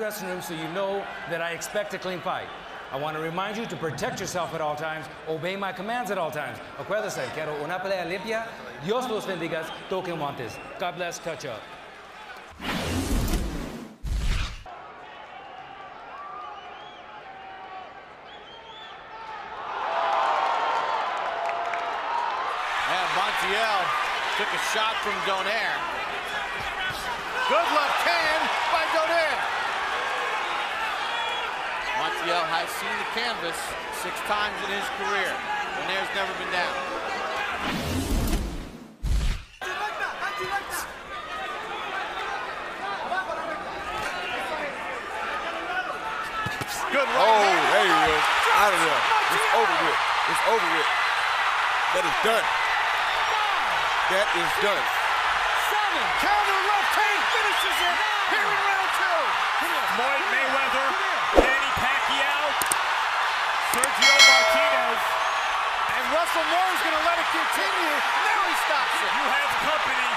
dressing room so you know that I expect a clean fight. I want to remind you to protect yourself at all times, obey my commands at all times. Acuérdese, quiero una pelea limpia. Dios los bendiga. Toquen guantes. God bless. Touch up. And Montiel took a shot from Donaire. Good left hand by Donaire. Montiel has seen the canvas six times in his career. and there's never been down. Good right Oh, hand. there you go. Out of there. It's over with. It's over with. That is done. That is done. Seven. Counter left hand finishes it Russell Mora's going to let it continue. Now he stops it. You have company.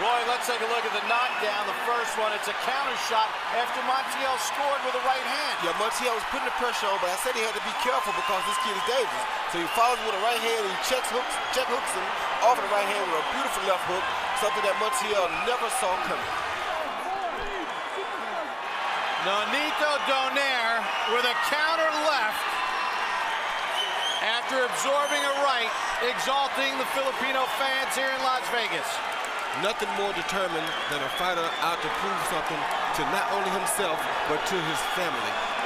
Roy, let's take a look at the knockdown. The first one, it's a counter shot after Montiel scored with a right hand. Yeah, Montiel was putting the pressure on, but I said he had to be careful because this kid is dangerous. So he follows with a right hand and he checks hooks, check hooks him off of the right hand with a beautiful left hook, something that Montiel never saw coming. Nonito Donaire with a counter left after absorbing a right, exalting the Filipino fans here in Las Vegas. Nothing more determined than a fighter out to prove something to not only himself, but to his family.